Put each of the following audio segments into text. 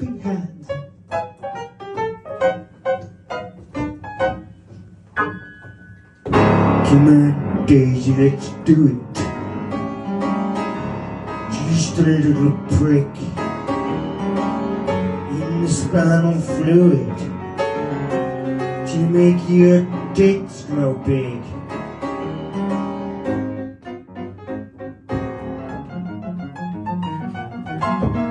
helping hand. Come on, Daisy, let's do it. Just a little prick in the spinal fluid to make your tits grow big. I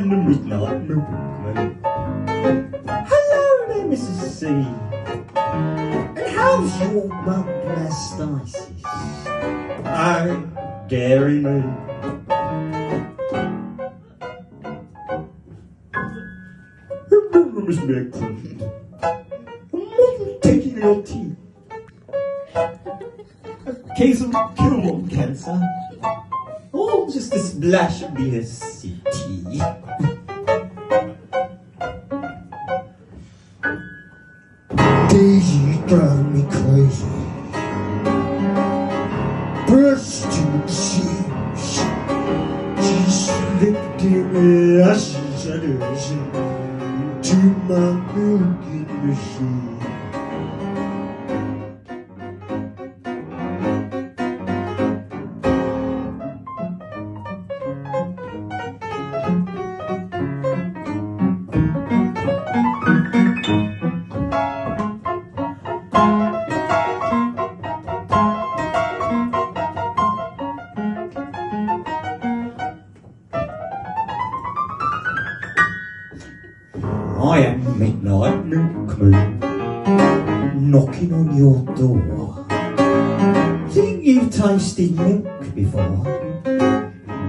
am the Midnight Milkman. Hello there, Mrs. C. And how's your mastitis? Oh, dairy me. Miss Beckford. I'm taking your tea. A case of Kilmore cancer. Oh, just a splash of BSCT. Daisy drive me crazy. Burst to the seams. She slipped in ashes and into my milking machine. I am Midnight Milkman, knocking on your door. Think you've tasted milk before?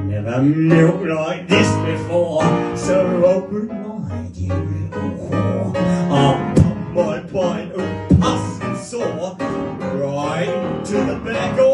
Never milk like this before, so open wide, you little whore. I'll pump my pint of pus and sore right into the back of